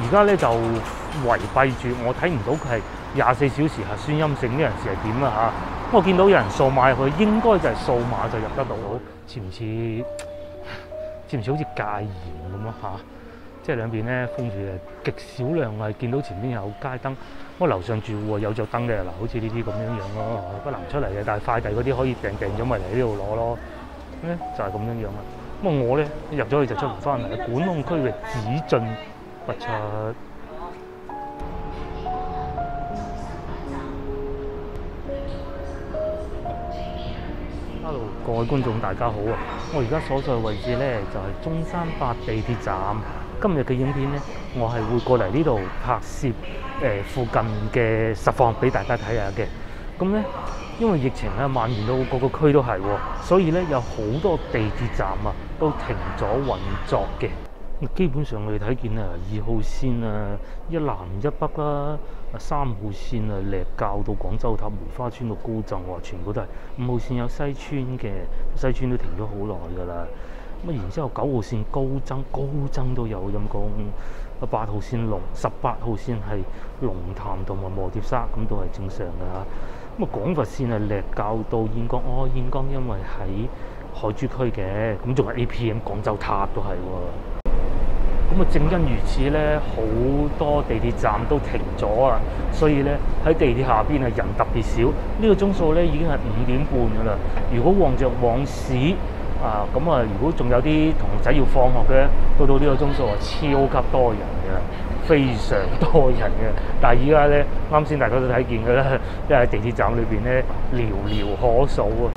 而家咧就圍閉住，我睇唔到佢係廿四小時核酸陰性呢人士係點啦嚇。我見到有人掃碼入去，應該就係掃碼就入得到，似唔似 似唔似好似戒嚴咁咯嚇？即係兩邊咧封住嘅，極少量係見到前邊有街燈。我樓上住戶有着燈嘅嗱，好似呢啲咁樣樣咯，不能出嚟嘅，但係快遞嗰啲可以訂訂咗咪嚟呢度攞咯。咧就係咁樣樣啦。咁啊我咧入咗去就出唔翻嚟，管控區域只進不出。Hello，各位觀眾大家好啊！我而家所在位置咧就係、是、中山八地鐵站。今日嘅影片咧，我係會過嚟呢度拍攝誒、呃、附近嘅實況俾大家睇下嘅。咁咧，因為疫情咧蔓延到個個區都係喎，所以咧有好多地鐵站啊都停咗運作嘅。基本上我哋睇見啊，二號線啊，一南一北啦，啊三號線啊，瀝滘到廣州塔梅花村到高鎮喎，全部都係。五號線有西村嘅，西村都停咗好耐㗎啦。咁然之後九號線高增，高增都有陰公。啊八號線龍，十八號線係龍潭同埋磨碟沙，咁都係正常㗎。咁啊廣佛線係瀝滘到燕江，哦燕江因為喺海珠區嘅，咁仲係 APM 廣州塔都係喎。咁啊，正因如此咧，好多地鐵站都停咗啊，所以咧喺地鐵下邊啊人特別少。呢個鐘數咧已經係五點半噶啦。如果望着往市啊，咁啊，如果仲有啲同學仔要放學嘅，到到呢個鐘數啊，超級多人嘅，非常多人嘅。但係而家咧，啱先大家都睇見嘅啦，因為喺地鐵站裏邊咧寥寥可數啊。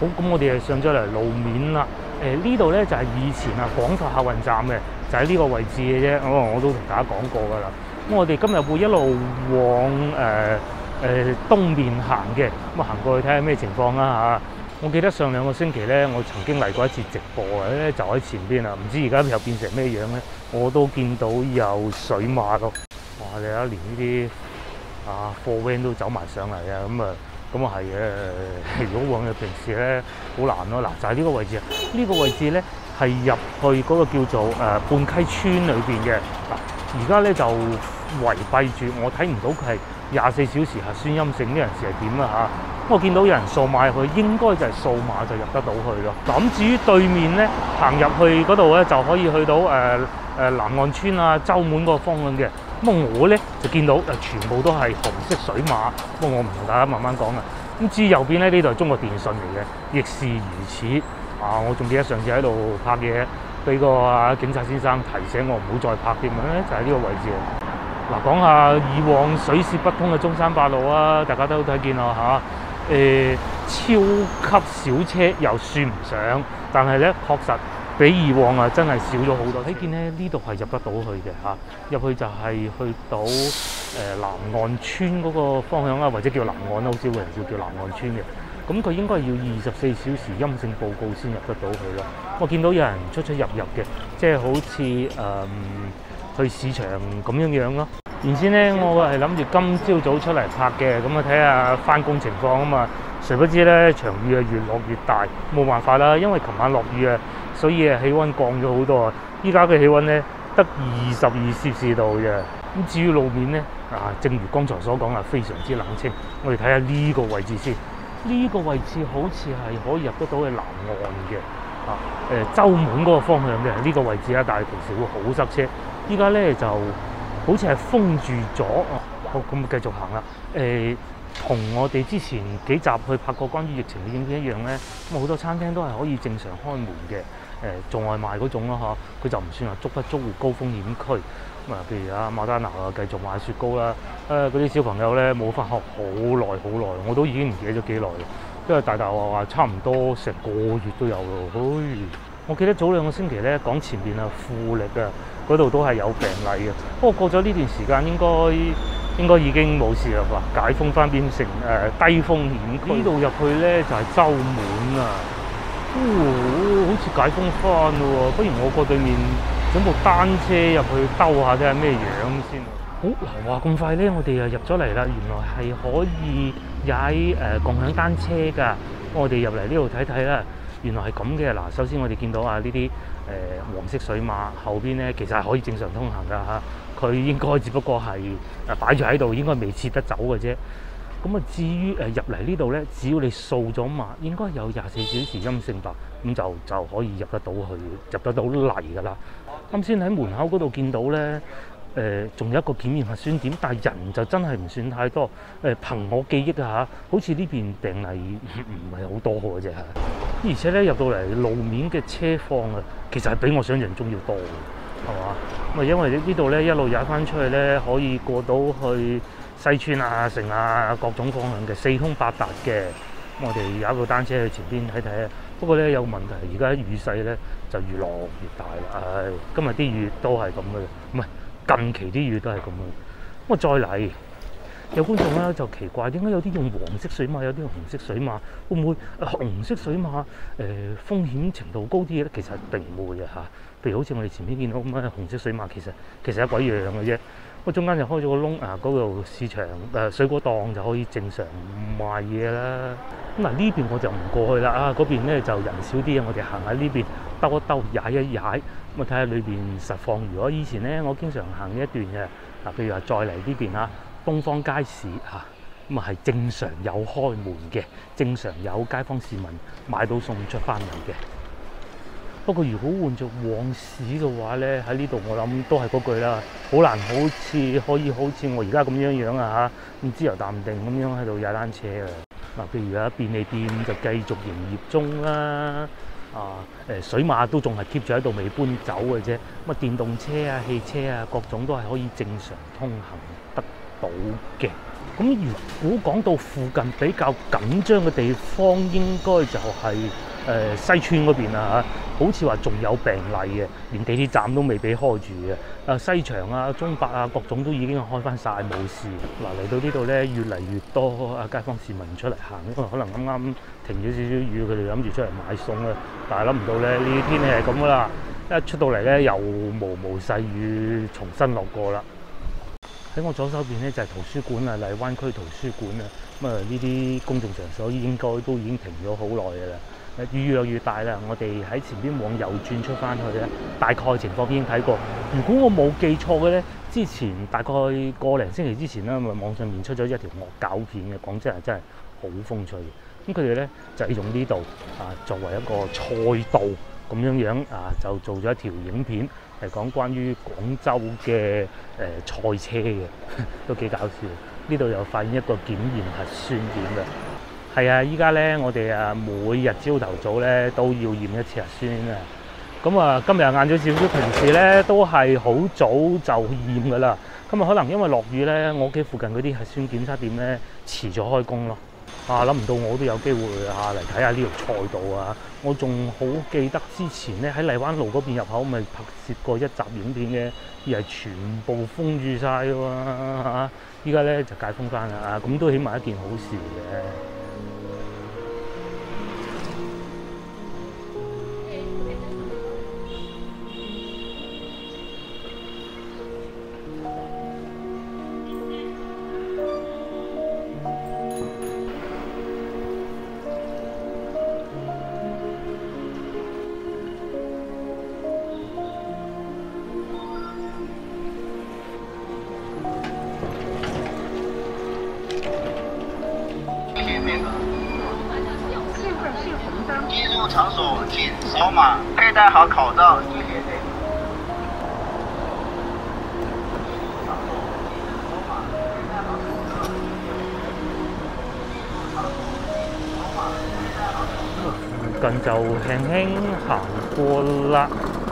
好，咁我哋係上咗嚟路面啦。誒呢度咧就係、以前啊廣佛客運站嘅，就喺、呢個位置嘅啫。我我都同大家講過㗎啦。咁我哋今日會一路往誒誒、呃呃、東面行嘅，咁啊行過去睇下咩情況啦嚇。我記得上兩個星期咧，我曾經嚟過一次直播嘅咧，就喺前邊啊。唔知而家又變成咩樣咧？我都見到有水馬咯。哇！你睇連呢啲啊貨 van 都走埋上嚟啊，咁啊〜咁啊係嘅，如果往日平時咧好難咯。嗱，就係呢個位置，呢個位置咧係入去嗰個叫做誒半溪村裏邊嘅。嗱，而家咧就圍閉住，我睇唔到佢係廿四小時核酸陰性呢人士係點啦嚇。我見到有人掃碼入去，應該就係掃碼就入得到去咯。咁至於對面咧行入去嗰度咧，就可以去到誒誒南岸村啊、洲滿嗰個方向嘅。咁我咧就見到誒全部都係紅色水馬，不過我唔同大家慢慢講啦。咁至右邊咧，呢度係中國電信嚟嘅，亦是如此。啊，我仲記得上次喺度拍嘢，俾個啊警察先生提醒我唔好再拍添咧，就喺呢個位置。嗱，講下以往水泄不通嘅中山八路啊，大家都睇見啦嚇。誒、超級少車又算唔上，但係咧確實。比以往啊，真係少咗好多。睇見咧，呢度係入得到去嘅嚇，入去就係去到誒南岸村嗰個方向啦，或者叫南岸啦，好少人叫叫南岸村嘅。咁佢應該要二十四小時陰性報告先入得到去咯。我見到有人出出入入嘅，即係好似誒、去市場咁樣樣咯。原先咧，我係諗住今朝早出嚟拍嘅，咁啊睇下翻工情況啊嘛。誰不知咧，場雨啊越落越大，冇辦法啦，因為琴晚落雨啊。所以啊，氣温降咗好多啊！依家嘅氣温咧得二十二攝氏度嘅。咁至於路面咧，啊，正如剛才所講啊，非常之冷清。我哋睇下呢個位置先，呢、這個位置好似係可以入得到去南岸嘅，啊，誒、呃，洲門嗰個方向嘅呢、這個位置啊，但係平時會好塞車。依家咧就好似係封住咗，哦、好，咁繼續行啦，誒、同我哋之前幾集去拍過關於疫情嘅影片一樣咧，咁好多餐廳都係可以正常開門嘅，誒、做外賣嗰種咯嚇，佢就唔算話足不足戶高風險區。咁啊，譬如啊，馬丹娜啊，繼續買雪糕啦，誒嗰啲小朋友咧冇返學好耐好耐，我都已經唔記得咗幾耐，因為大大話話差唔多成個月都有咯。唉，我記得早兩個星期咧講前邊啊富力啊嗰度都係有病例嘅，不過過咗呢段時間應該。應該已經冇事啦，解封翻變成誒、低風險區。呢度入去咧就係、是、洲滿啊，哦，好似解封翻咯喎，不如我過對面整部單車入去兜下睇下咩樣先。好嗱，話咁快咧，我哋又入咗嚟啦，原來係可以踩誒、呃、共享單車㗎。我哋入嚟呢度睇睇啦。原來係咁嘅嗱。首先我哋見到啊呢啲誒黃色水馬後邊咧，其實係可以正常通行㗎嚇。佢應該只不過係誒擺住喺度，應該未切得走嘅啫。咁啊，至於誒入嚟呢度咧，只要你掃咗碼，應該有廿四小時陰性白，咁就就可以入得到去，入得到嚟㗎啦。啱先喺門口嗰度見到咧。誒，仲有一個檢驗核酸點，但係人就真係唔算太多。誒，憑我記憶啊嚇，好似呢邊病例唔係好多嘅啫。而且咧入到嚟路面嘅車況啊，其實係比我想象中要多嘅，係嘛？咁啊，因為呢度咧一路踩翻出去咧，可以過到去西村啊、城啊各種方向嘅四通八達嘅。我哋有一部單車去前邊睇睇啊。不過咧有問題，而家雨勢咧就越落越大啦。唉、今日啲雨都係咁嘅，唔係。近期啲雨都係咁嘅，咁我再嚟有觀眾咧就奇怪，點解有啲用黃色水馬，有啲用紅色水馬？會唔會紅色水馬誒、呃、風險程度高啲咧？其實並唔會嘅嚇。譬如好似我哋前面見到咁樣紅色水馬，其實其實一鬼樣嘅啫。我中間就開咗個窿啊，嗰度市場誒、水果檔就可以正常賣嘢啦。咁嗱呢邊我就唔過去啦啊！嗰邊咧就人少啲啊，我哋行喺呢邊兜一兜，踩一踩。咁啊，睇下裏邊實況。如果以前咧，我經常行一段嘅嗱，譬如話再嚟呢邊啊，東方街市嚇，咁啊係正常有開門嘅，正常有街坊市民買到餸出翻嚟嘅。不過如果換做往市嘅話咧，喺呢度我諗都係嗰句啦，好難好似可以好似我而家咁樣樣啊嚇，咁自由淡定咁樣喺度踩單車啊。嗱，譬如啊便利店就繼續營業中啦。啊！誒水馬都仲係 keep 住喺度未搬走嘅啫。咁啊，電動車啊、汽車啊，各種都係可以正常通行得到嘅。咁如果講到附近比較緊張嘅地方，應該就係、誒西村嗰邊啊嚇，好似話仲有病例嘅，連地鐵站都未俾開住嘅。啊西場啊、中百啊，各種都已經開翻晒冇事。嗱嚟到呢度咧，越嚟越多啊街坊市民出嚟行，因為可能啱啱停咗少少雨，佢哋諗住出嚟買餸啊。但係諗唔到咧，呢啲天氣係咁噶啦，一出到嚟咧又毛毛細雨重新落過啦。喺我左手邊咧就係圖書館啊，荔灣區圖書館啊。咁啊呢啲公眾場所應該都已經停咗好耐嘅啦。雨越嚟越大啦，我哋喺前邊往右轉出翻去咧，大概情況已經睇過。如果我冇記錯嘅咧，之前大概個零星期之前咧，咪網上面出咗一條惡搞片嘅，講真係真係好風趣嘅。咁佢哋咧就係用呢度啊作為一個賽道咁樣樣啊，就做咗一條影片，係講關於廣州嘅誒賽車嘅，都幾搞笑。呢度又發現一個檢驗核酸點嘅。係啊，依家咧，我哋啊每日朝頭早咧都要驗一次核酸啊。咁啊，今日晏咗少少，平時咧都係好早就驗噶啦。咁啊，可能因為落雨咧，我屋企附近嗰啲核酸檢測點咧遲咗開工咯。啊，諗唔到我都有機會啊嚟睇下呢條賽道啊！我仲好記得之前咧喺荔灣路嗰邊入口咪拍攝過一集影片嘅，而係全部封住晒㗎嘛嚇。依家咧就解封翻啦啊！咁都起碼一件好事嘅。戴好口罩。附近就輕輕行過啦。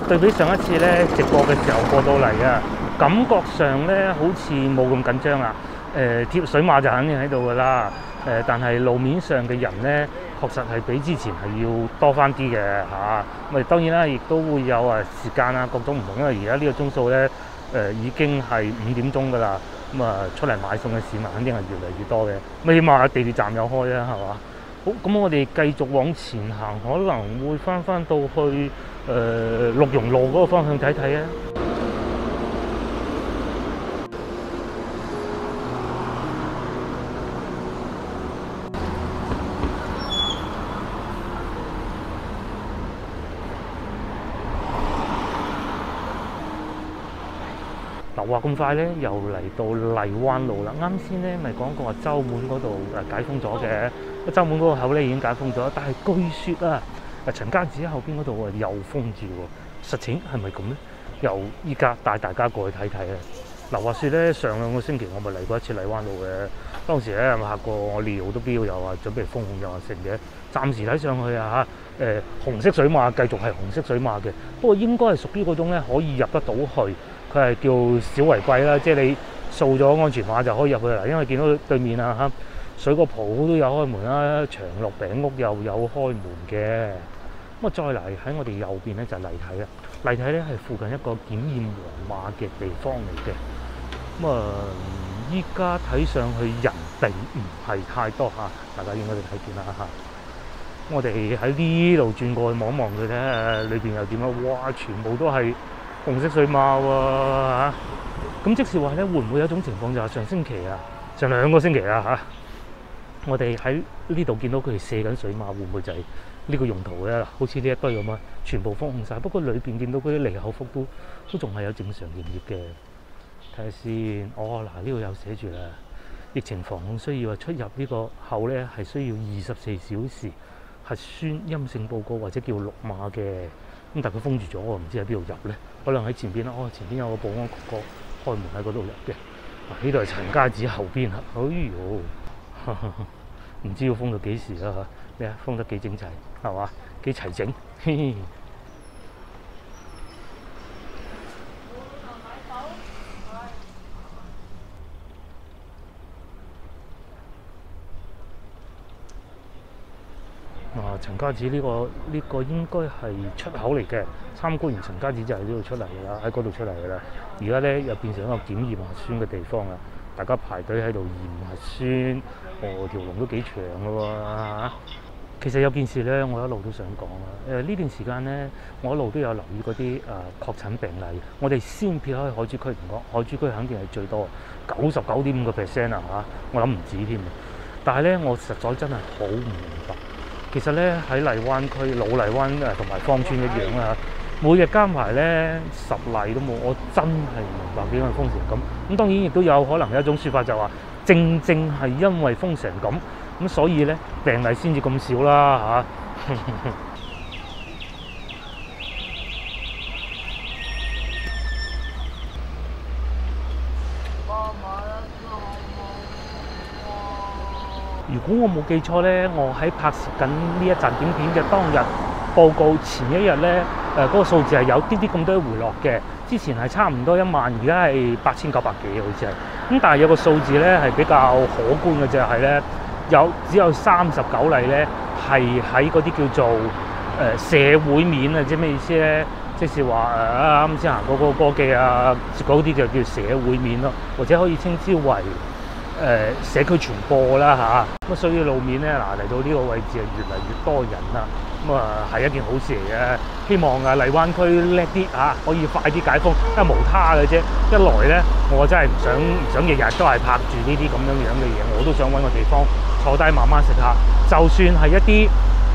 對比上一次咧直播嘅時候過到嚟啊，感覺上咧好似冇咁緊張啊。誒、呃，貼水馬就肯定喺度噶啦。誒、呃，但係路面上嘅人咧。確實係比之前係要多翻啲嘅嚇，咁咪當然啦，亦都會有啊時間啊各種唔同，因為而家呢個鐘數咧誒已經係五點鐘噶啦，咁啊出嚟買餸嘅市民肯定係越嚟越多嘅，咪起碼地鐵站有開啊，係嘛？好，咁我哋繼續往前行，可能會翻翻到去誒、呃、六榕路嗰個方向睇睇啊。嗱話咁快咧，又嚟到荔灣路啦。啱先咧咪講過話洲門嗰度誒解封咗嘅，洲門嗰個口咧已經解封咗，但係據說啊，誒陳家祠後邊嗰度啊又封住喎。實情係咪咁咧？由依家帶大家過去睇睇啊！嗱話説咧，上兩個星期我咪嚟過一次荔灣路嘅，當時咧有冇嚇過我料都標，又話準備封控又話成嘅。暫時睇上去啊嚇，誒、紅色水馬繼續係紅色水馬嘅，不過應該係屬於嗰種咧可以入得到去。佢係叫小違規啦，即係你掃咗安全碼就可以入去啦。因為見到對面啊嚇，水果鋪都有開門啦，長樂餅屋又有開門嘅。咁啊，再嚟喺我哋右邊咧就係麗體啦。麗體咧係附近一個檢驗黃碼嘅地方嚟嘅。咁啊，依家睇上去人並唔係太多嚇，大家應該都睇見啦嚇。我哋喺呢度轉過去望望佢咧裏邊又點啊！哇，全部都係〜紅色水馬喎嚇，咁即是話咧，會唔會有一種情況就係上星期啊，上兩個星期啊嚇，我哋喺呢度見到佢哋射緊水馬，會唔會就係呢個用途咧？好似呢一堆咁啊，全部封控晒。不過裏邊見到嗰啲利口福都都仲係有正常營業嘅。睇下先，哦嗱，呢度有寫住啦，疫情防控需要，出入呢個口咧係需要二十四小時核酸陰性報告或者叫綠碼嘅。咁但係佢封住咗，我唔知喺邊度入咧。可能喺前邊啦，哦，前邊有個保安哥哥開門喺嗰度入嘅。嗱，呢度係陳家子後邊啊，哎呦，唔知要封到幾時啦嚇？咩啊？封得幾整齊係嘛？幾齊整？嘻嘻。啊，家祠呢、個呢、個應該係出口嚟嘅，參觀完陳家祠就喺呢度出嚟㗎啦，喺嗰度出嚟㗎啦。而家咧又變成一個檢驗核酸嘅地方啦，大家排隊喺度驗核酸，哦條龍都幾長㗎喎。其實有件事咧，我一路都想講啊。誒、呢段時間咧，我一路都有留意嗰啲誒確診病例。我哋先撇開海珠區唔講，海珠區肯定係最多，九十九點五個 percent 啊嚇，我諗唔止添。但係咧，我實在真係好唔明白。其實咧喺荔灣區、老荔灣誒同埋芳村一樣啦，每日加埋咧十例都冇，我真係唔明白點解封成咁。咁當然亦都有可能有一種説法就話，正正係因為封成咁，咁所以咧病例先至咁少啦嚇。如果我冇記錯咧，我喺拍攝緊呢一集影片嘅當日報告前一日咧，誒、嗰個數字係有啲啲咁多回落嘅。之前係差唔多一萬，而家係八千九百幾，好似係。咁但係有個數字咧係比較可觀嘅就係咧，有只有三十九例咧係喺嗰啲叫做誒、社會面啊，即係咩意思咧？即是話誒啱先行嗰個歌記啊，嗰啲就叫社會面咯，或者可以稱之為、呃社區傳播啦嚇，咁、所以路面咧嗱嚟到呢個位置係越嚟越多人啦，咁啊係一件好事嚟嘅。希望啊荔灣區叻啲嚇，可以快啲解封，因為無他嘅啫。一來咧，我真係唔想唔想日日都係拍住呢啲咁樣樣嘅嘢，我都想揾個地方坐低慢慢食下。就算係一啲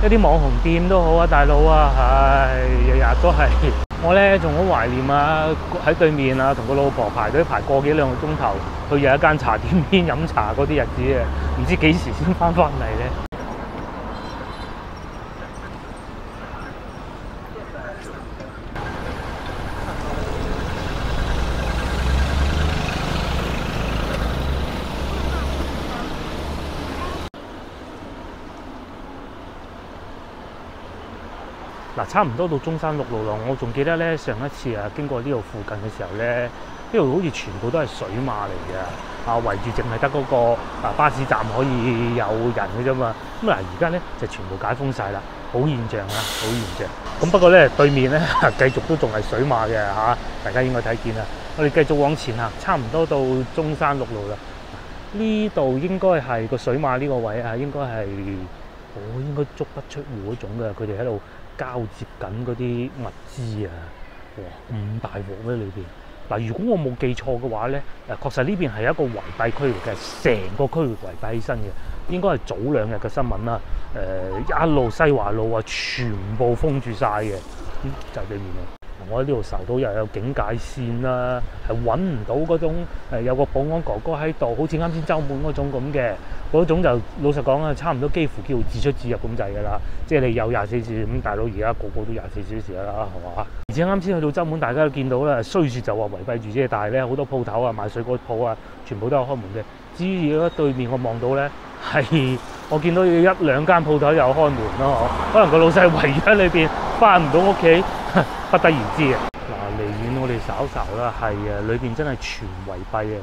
一啲網紅店都好啊，大佬啊，唉，日日都係。我咧仲好懷念啊，喺對面啊，同個老婆排隊排個幾兩個鐘頭去有一間茶店邊飲茶嗰啲日子啊，唔知幾時先翻返嚟咧。差唔多到中山六路啦。我仲記得咧，上一次啊經過呢度附近嘅時候咧，呢度好似全部都係水馬嚟嘅，啊圍住淨係得嗰個啊巴士站可以有人嘅啫嘛。咁嗱，而家咧就全部解封晒啦，好現象啊，好現象。咁不過咧對面咧 繼續都仲係水馬嘅嚇、大家應該睇見啦。我哋繼續往前行，差唔多到中山六路啦。呢度應該係個水馬呢個位啊，應該係我應該捉不出戶嗰種嘅，佢哋喺度交接緊嗰啲物資啊！哇，咁大鑊咧裏邊。嗱，如果我冇記錯嘅話咧，誒確實呢邊係一個圍蔽區域嘅，成個區域圍蔽起身嘅，應該係早兩日嘅新聞啦。誒、一路西華路啊，全部封住晒嘅，就係對面啦。我喺呢度受到又有警戒線啦，係揾唔到嗰種有個保安哥哥喺度，好似啱先週滿嗰種咁嘅，嗰種就老實講啊，差唔多幾乎叫自出自入咁滯㗎啦。即係你有廿四小時咁，大佬而家個個都廿四小時啦，係嘛？而且啱先去到週滿，大家都見到啦，雖說就話圍閉住啫，但係咧好多鋪頭啊、賣水果鋪啊，全部都有開門嘅。只要對面我望到咧，係我見到有一兩間鋪頭有開門咯，可能個老細圍咗喺裏邊，翻唔到屋企，不得而知嘅。嗱，離遠我哋稍稍啦，係啊，裏邊真係全圍閉嘅，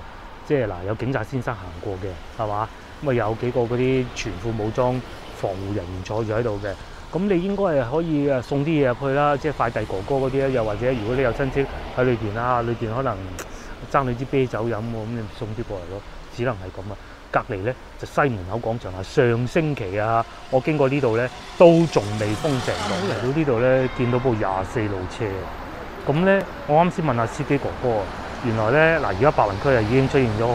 即係嗱有警察先生行過嘅，係嘛？咁啊有幾個嗰啲全副武裝防護人員坐住喺度嘅。咁你應該係可以誒送啲嘢入去啦，即係快遞哥哥嗰啲咧，又或者如果你有親戚喺裏邊啊，裏邊可能爭你支啤酒飲喎，咁你送啲過嚟咯，只能係咁啊。隔離咧就西門口廣場啊，上星期啊，我經過呢度咧都仲未封城，嚟到呢度咧見到部廿四路車，咁咧我啱先問下司機哥哥啊，原來咧嗱而家白雲區啊已經出現咗好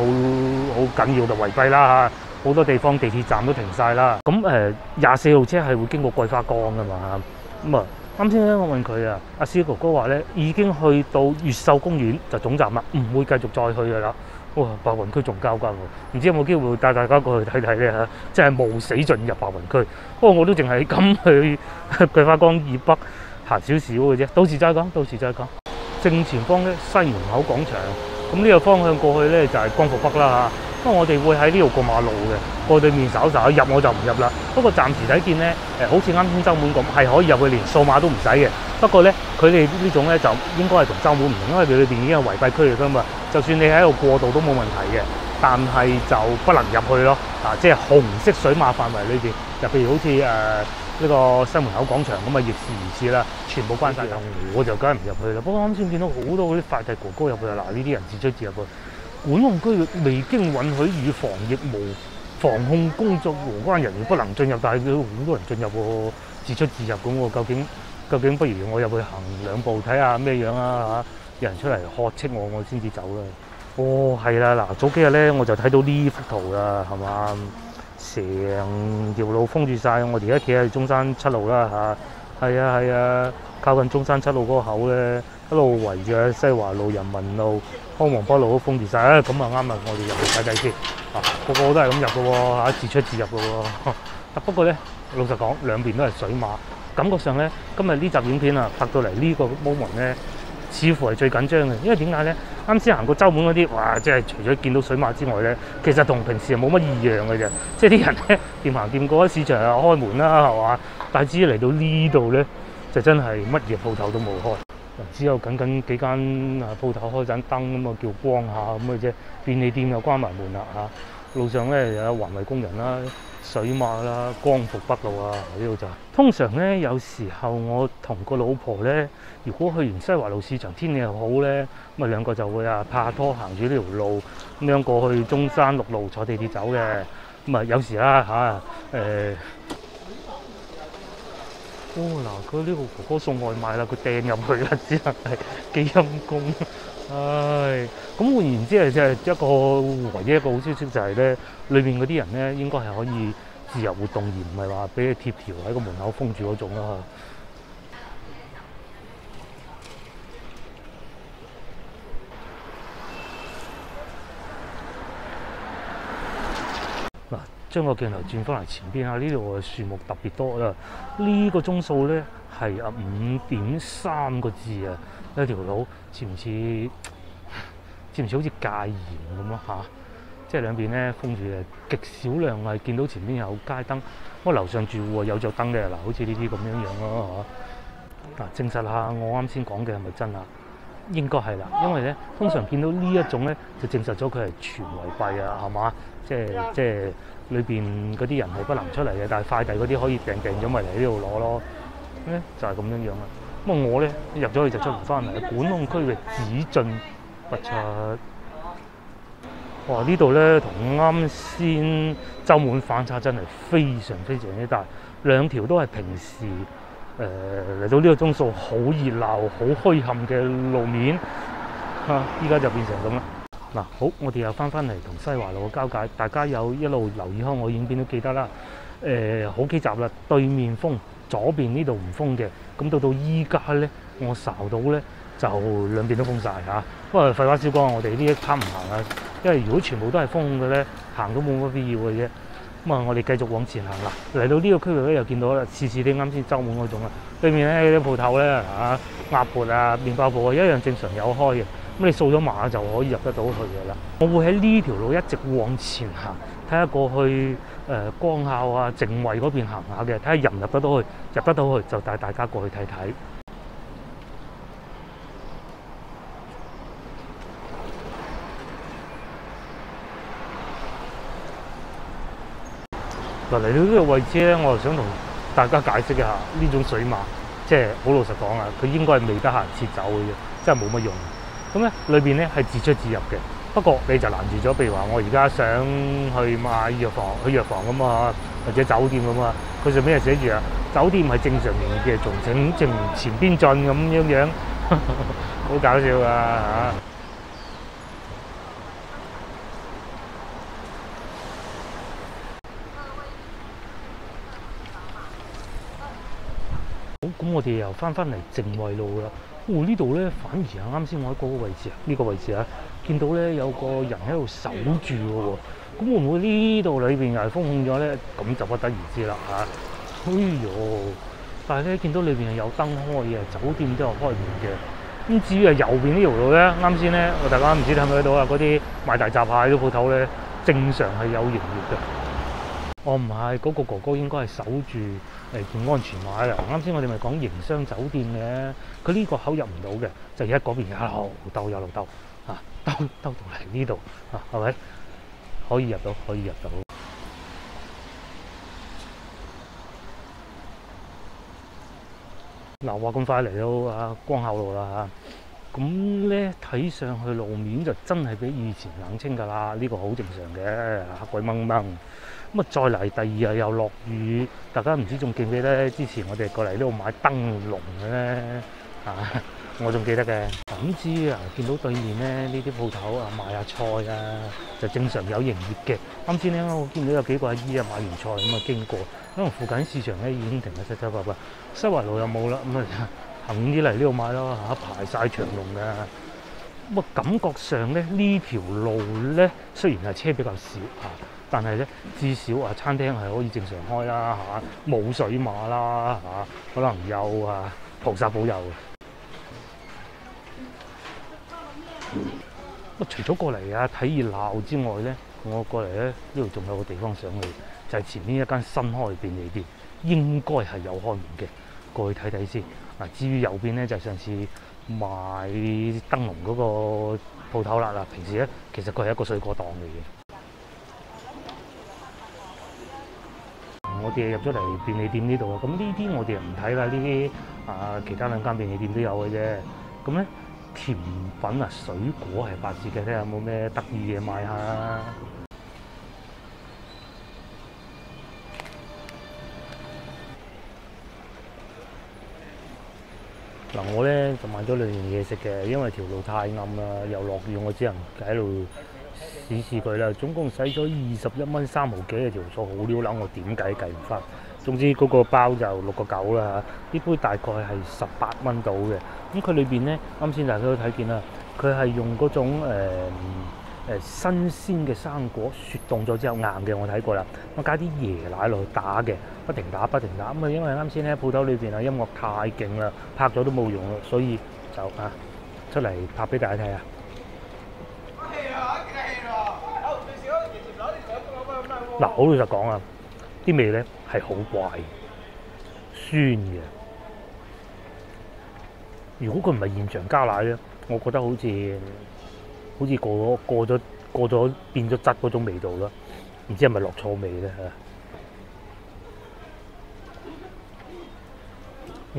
好緊要嘅違規啦嚇。好多地方地鐵站都停晒啦，咁誒廿四號車係會經過桂花崗噶嘛，咁啊啱先咧我問佢啊，阿司哥哥話咧已經去到越秀公園就總站啦，唔會繼續再去噶啦。哇！白雲區仲交關喎，唔知有冇機會帶大家過去睇睇咧嚇，即係冒死進入白雲區。不過我都淨係咁去 桂花崗以北行少少嘅啫，到時再講，到時再講。正前方咧西門口廣場，咁呢個方向過去咧就係光復北啦嚇。不過我哋會喺呢度過馬路嘅，過對面稍稍入我就唔入啦。不過暫時睇見咧，誒好似啱先週滿咁，係可以入去連數碼都唔使嘅。不過咧，佢哋呢種咧就應該係同週滿唔同，因為佢裏邊已經係違規區域㗎嘛。就算你喺度過渡都冇問題嘅，但係就不能入去咯。啊，即係紅色水馬範圍裏邊，就譬如好似誒呢個西門口廣場咁啊，亦是如此啦，全部關晒㗎。我就梗係唔入去啦。不過啱先見到好多嗰啲快遞哥哥入去啊，嗱呢啲人自出自入去。管控區域未經允許與防疫無防控工作無關人員不能進入，但係佢好多人進入喎，自出自入咁喎。究竟究竟不如我入去行兩步睇下咩樣啊嚇？有人出嚟喝斥我，我先至走啦。哦，係啦，嗱，早幾日咧我就睇到呢幅圖啦，係嘛？成條路封住晒。我哋而家企喺中山七路啦嚇。係啊係啊，靠近中山七路嗰口咧，一路圍住西華路、人民路。康王北路都封住晒，啊！咁啊啱啊！我哋入去睇睇先，啊個個都係咁入嘅喎，嚇自出自入嘅喎。不過咧，老實講，兩邊都係水馬，感覺上咧，今日呢集影片啊拍到嚟呢個 moment 咧，似乎係最緊張嘅，因為點解咧？啱先行過週滿嗰啲，哇！即係除咗見到水馬之外咧，其實同平時係冇乜異樣嘅啫。即係啲人咧，掂行掂過喺市場啊開門啦，係嘛？但係至於嚟到呢度咧，就真係乜嘢鋪頭都冇開。只有僅僅幾間啊鋪頭開盞燈咁啊，叫光下咁嘅啫。便利店又關埋門啦嚇。路上咧又有環衞工人啦、水馬啦、光復北路啊呢度就。通常咧有時候我同個老婆咧，如果去完西華路市場天氣又好咧，咁啊兩個就會啊拍拖行住呢條路咁樣過去中山六路坐地鐵走嘅。咁啊有時啦嚇誒。哦嗱，佢呢個哥哥送外賣啦，佢掟入去啦，只能係幾陰公。唉，咁換言之係即係一個唯一一個好消息就係咧，裏面嗰啲人咧應該係可以自由活動，而唔係話俾你貼條喺個門口封住嗰種啦。嗱，將個鏡頭轉翻嚟前邊啊！呢度嘅樹木特別多啦。呢個鐘數咧係啊五點三個字啊，一條路似唔似似唔似好似戒嚴咁咯嚇？即係兩邊咧封住嘅，極少量係見到前邊有街燈。我樓上住戶有着燈嘅嗱，好似呢啲咁樣樣咯嚇。嗱，證實下我啱先講嘅係咪真啊？應該係啦，因為咧通常見到呢一種咧，就證實咗佢係全圍閉啊，係嘛？即係即係裏邊嗰啲人係不能出嚟嘅，但係快遞嗰啲可以訂訂咗咪嚟呢度攞咯。咧就係咁樣樣啦。咁啊我咧入咗去就出唔翻嚟，管控區域只進不出。哇！呢度咧同啱先周滿反差真係非常非常之大，兩條都係平時。誒嚟、呃、到呢個鐘數好熱鬧、好墟冚嘅路面嚇，依、啊、家就變成咁啦。嗱、好，我哋又翻翻嚟同西華路嘅交界，大家有一路留意開我影片都記得啦。誒、呃，好幾集啦，對面封，左邊呢度唔封嘅，咁到到依家咧我睄到咧就兩邊都封晒嚇。不過廢話少講，我哋呢一 part 唔行啦，因為如果全部都係封嘅咧，行都冇乜必要嘅啫。咁啊，我哋繼續往前行啦。嚟到呢個區域咧，又見到啦，次次啲啱先周滿嗰種啦。對面咧啲鋪頭咧嚇，鴨缽啊、麵包鋪啊，一樣正常有開嘅。咁你掃咗碼就可以入得到去嘅啦。我會喺呢條路一直往前行，睇下過去誒、光孝啊、正惠嗰邊行下嘅，睇下入唔入得到去，入得到去就帶大家過去睇睇。嗱，嚟到呢個位置咧，我就想同大家解釋一下呢種水馬，即係好老實講啊，佢應該係未得閒撤走嘅啫，真係冇乜用。咁咧裏邊咧係自出自入嘅，不過你就攔住咗，譬如話我而家想去買藥房，去藥房咁啊，或者酒店咁啊，佢上面係寫住啊，酒店係正常營業嘅，仲整正前邊進咁樣樣，好搞笑啊嚇！好，咁我哋又翻翻嚟正惠路啦。呢度咧反而係啱先我喺嗰個位置啊，呢、個位置啊，見到咧有個人喺度守住嘅喎。咁會唔會呢度裏邊又係封控咗咧？咁就不得而知啦嚇。哎呦！但係咧見到裏邊係有燈開嘅，酒店都有開門嘅。咁至於係右邊呢條路咧，啱先咧，我大家唔知睇唔睇到啊？嗰啲賣大閘蟹啲鋪頭咧，正常係有營業嘅。我唔係嗰個哥哥應該係守住誒件安全碼啦。啱先我哋咪講營商酒店嘅，佢呢個口入唔到嘅，就而家嗰邊有路兜有路兜啊，兜兜到嚟呢度啊，係咪可以入到？可以入到。嗱，話咁快嚟到啊光孝路啦嚇，咁咧睇上去路面就真係比以前冷清㗎啦，呢、個好正常嘅，黑鬼掹掹。咁啊，再嚟第二日又落雨，大家唔知仲記唔記得之前我哋過嚟呢度買燈籠嘅咧啊？我仲記得嘅。咁之啊，見到對面咧呢啲鋪頭啊賣下菜啊，就正常有營業嘅。啱先咧，我見到有幾個阿姨啊買完菜咁啊經過，可能附近市場咧已經停得七七八八，西環路又冇啦，咁啊行啲嚟呢度買咯嚇，排晒長龍嘅。咁啊，感覺上咧呢條路咧雖然係車比較少嚇。但係咧，至少啊，餐廳係可以正常開啦嚇，冇、水馬啦嚇、可能有啊菩薩保佑嘅。咁除咗過嚟啊睇熱鬧之外咧，我過嚟咧呢度仲有個地方想去，就係、前面一間新開便利店，應該係有開門嘅，過去睇睇先。嗱，至於右邊咧就係上次賣燈籠嗰個鋪頭啦。嗱，平時咧其實佢係一個水果檔嚟嘅。我哋入咗嚟便利店呢度啊，咁呢啲我哋唔睇啦，呢啲啊其他兩間便利店都有嘅啫。咁咧甜品啊、水果係八折嘅，睇下有冇咩得意嘢買下。嗱，我咧就買咗兩樣嘢食嘅，因為條路太暗啦，又落雨，我只能喺度試試佢啦。總共使咗二十一蚊三毫幾嘅條數，好撩撚，我點計計唔翻。總之嗰個包就六個九啦，呢杯大概係十八蚊到嘅。咁佢裏邊咧，啱先大家都睇見啦，佢係用嗰種誒、誒新鮮嘅生果雪凍咗之後硬嘅，我睇過啦。我加啲椰奶落去打嘅，不停打不停打。咁啊，因為啱先咧鋪頭裏邊啊音樂太勁啦，拍咗都冇用咯，所以就啊出嚟拍俾大家睇啊！嗱，好老實講啊，啲味咧係好怪，酸嘅。如果佢唔係現場加奶咧，我覺得好似好似過咗過咗過咗變咗質嗰種味道啦。唔知係咪落錯味咧嚇？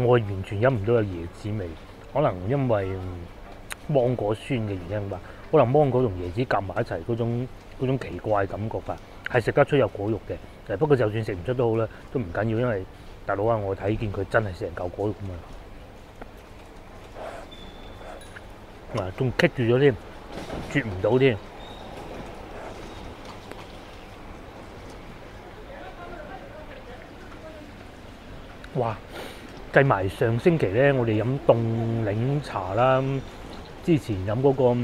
我完全飲唔到有椰子味，可能因為芒果酸嘅原因吧。可能芒果同椰子夾埋一齊嗰種嗰種奇怪感覺吧，係食得出有果肉嘅。誒不過就算食唔出都好啦，都唔緊要，因為大佬啊，我睇見佢真係成嚿果肉咁啊！嗱，仲棘住咗添，啜唔到添。哇！計埋上星期咧，我哋飲凍檸茶啦，之前飲嗰個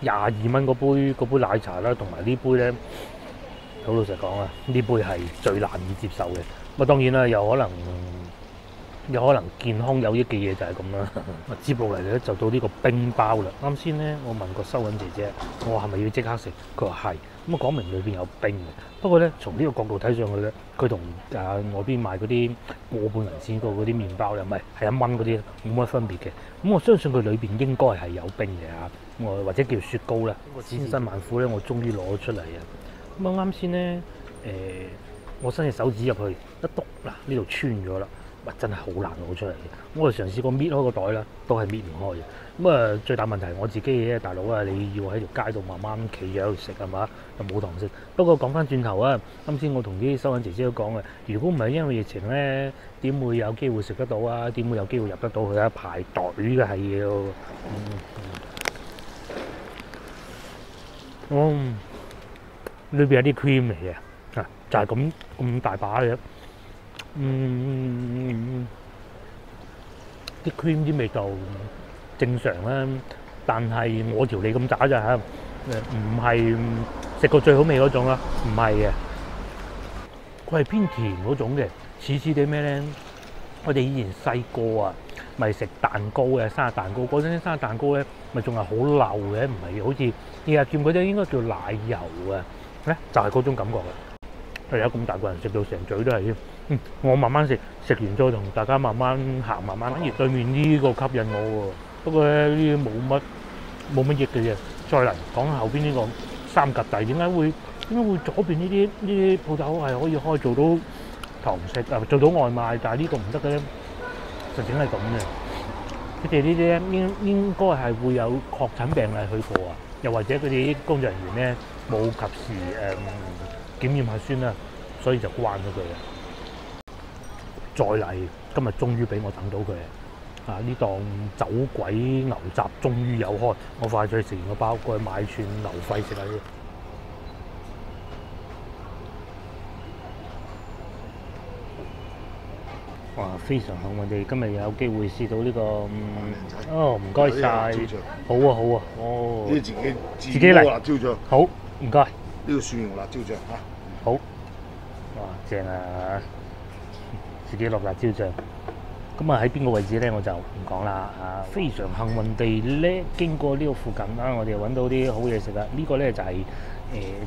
廿二蚊嗰杯嗰杯奶茶啦，同埋呢杯咧，好老實講啊，呢杯係最難以接受嘅。咁啊當然啦，有可能有可能健康有益嘅嘢就係咁啦。啊 接落嚟咧就到呢個冰包啦。啱先咧，我問個收銀姐姐，我話係咪要即刻食？佢話係。咁啊講明裏邊有冰嘅。不過咧，從呢個角度睇上去咧，佢同誒外邊賣嗰啲個半銀錢個嗰啲麵包又唔係係一蚊嗰啲冇乜分別嘅。咁我相信佢裏邊應該係有冰嘅嚇，我或者叫雪糕啦。千辛萬苦咧，我終於攞咗出嚟啊！咁啱先咧誒，我伸隻手指入去一篤嗱，呢度穿咗啦。哇！真係好難攞出嚟嘅。我就嘗試過搣開個袋啦，都係搣唔開嘅。咁啊，最大問題我自己嘅大佬啊，你要喺條街度慢慢企住喺度食係嘛，又冇糖食。不過講翻轉頭啊，啱先我同啲收銀姐姐都講嘅，如果唔係因為疫情咧，點會有機會食得到啊？點會有機會入得到去啊？排隊嘅係要。嗯嗯，裏邊有啲 cream 嚟嘅，啊，就係咁咁大把嘅。嗯，啲 cream 啲味道正常啦，但係我條脷咁渣咋嚇，誒唔係食過最好味嗰種啦，唔係嘅，佢係偏甜嗰種嘅，似似啲咩咧？我哋以前細個啊，咪食蛋糕嘅生日蛋糕，嗰陣啲生日蛋糕咧，咪仲係好漏嘅，唔係好似日日見嗰啲應該叫奶油啊，咧就係、是、嗰種感覺嘅。係有咁大個人食到成嘴都係添。嗯，我慢慢食，食完再同大家慢慢行，慢慢。反而對面呢個吸引我喎。不過咧，呢啲冇乜冇乜益嘅嘢。再嚟講後邊呢個三格仔，點解會點解會左邊呢啲呢啲鋪頭係可以開做到堂食啊，做到外賣，但係呢個唔得嘅咧，實情係咁嘅。佢哋呢啲咧應應該係會有確診病例去過啊，又或者佢哋啲工作人員咧冇及時誒、嗯、檢驗核酸啦，所以就關咗佢啦。再嚟，今日終於俾我等到佢啊！呢檔走鬼牛雜終於有開，我快脆食完個包，過去買串牛肺食下先。哇！非常幸運地，今日有機會試到呢、個，嗯、哦唔該晒，好啊好啊，哦呢，自己自己嚟辣椒醬，好唔該，個蒜蓉辣椒醬嚇。好，哇正啊！自己落辣椒醬。咁啊喺邊個位置咧我就唔講啦啊！非常幸運地咧，經過呢個附近啦，我哋揾到啲好嘢食啦。呢個咧就係、誒、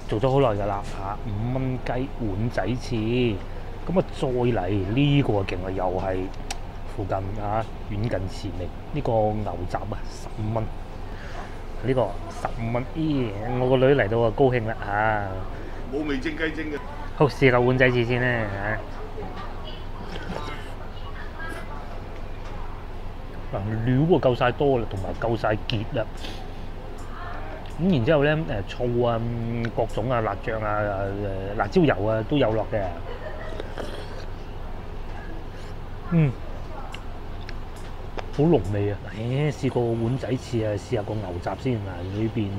做咗好耐㗎啦嚇，五蚊雞碗仔翅。咁啊再嚟呢個勁啊，又係附近啊遠近馳名。呢、個牛雜啊十五蚊，呢、個十五蚊。咦，我個女嚟到啊高興啦嚇！冇味精雞精嘅，好試下碗仔翅先咧嚇。嗱料啊夠晒多啦，同埋夠晒結啦。咁然之後咧，誒醋啊、嗯各種啊、辣醬啊、誒辣椒油啊都有落嘅。嗯，好濃味啊！誒，試過碗仔翅啊，試下個牛雜先嗱，裏邊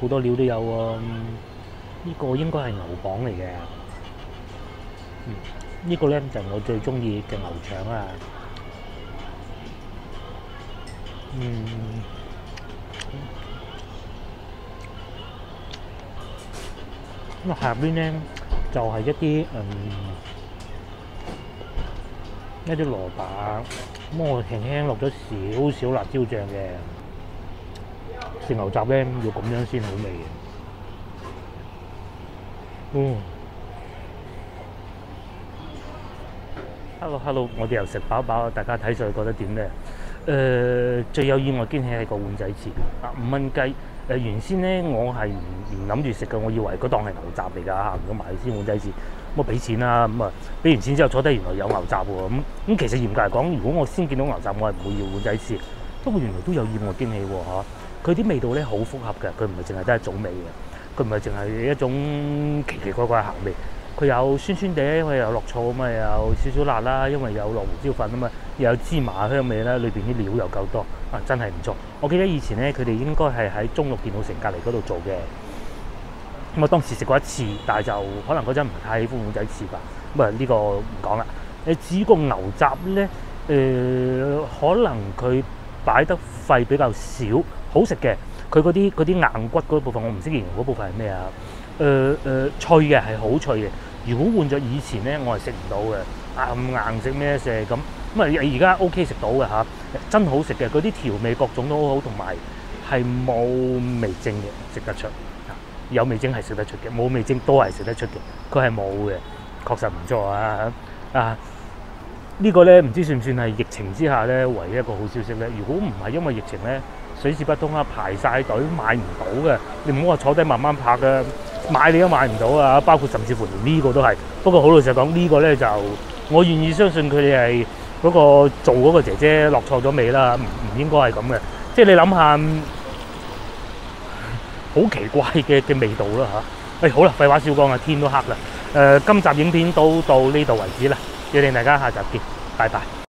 好多料都有喎、呢、個應該係牛磅嚟嘅。嗯，呢個咧就係我最中意嘅牛腸啊！嗯，咁啊下邊咧就係、一啲嗯一啲蘿蔔，咁我輕輕落咗少少辣椒醬嘅，食牛雜咧要咁樣先好味嘅。嗯，hello hello，我哋又食飽飽，大家睇上去覺得點咧？誒、最有意外驚喜係個碗仔翅啊，五蚊雞。誒、原先咧我係唔諗住食嘅，我以為嗰檔係牛雜嚟㗎嚇，唔敢買先碗仔翅。咁我俾錢啦，咁啊俾完錢之後坐低，原來有牛雜喎。咁、咁其實嚴格嚟講，如果我先見到牛雜，我係唔會要碗仔翅。不過原來都有意外驚喜喎嚇，佢啲味道咧好複合嘅，佢唔係淨係得一種味嘅，佢唔係淨係一種奇奇怪怪嘅鹹味。佢有酸酸地，佢有落醋咁啊，有少少辣啦，因為有落胡椒粉啊嘛，又有芝麻香味啦，裏邊啲料又夠多，啊真係唔錯。我記得以前咧，佢哋應該係喺中六電腦城隔離嗰度做嘅。咁我當時食過一次，但係就可能嗰陣唔係太喜歡碗仔翅吧。咁啊呢個唔講啦。誒至於個牛雜咧，誒、可能佢擺得費比較少，好食嘅。佢嗰啲嗰啲硬骨嗰部分，我唔識形容嗰部分係咩啊？誒、誒、脆嘅係好脆嘅。如果換咗以前咧，我係食唔到嘅，硬硬食咩食咁。咁啊而家 OK 食到嘅嚇，真好食嘅。嗰啲調味各種都好好，同埋係冇味精嘅，食得出。有味精係食得出嘅，冇味精都係食得出嘅。佢係冇嘅，確實唔錯啊！啊，呢個咧唔知算唔算係疫情之下咧唯一一個好消息咧？如果唔係因為疫情咧，水泄不通啊，排晒隊買唔到嘅。你唔好話坐低慢慢拍嘅，買你都買唔到啊！包括甚至乎連呢個都係。不過好老實講，呢個咧就我願意相信佢哋係嗰個做嗰個姐姐落錯咗尾啦，唔唔應該係咁嘅。即係你諗下，好奇怪嘅嘅味道啦嚇。誒、好啦，廢話少講啊，天都黑啦。誒、今集影片都到呢度為止啦，約定大家下集見，拜拜。